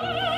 Oh!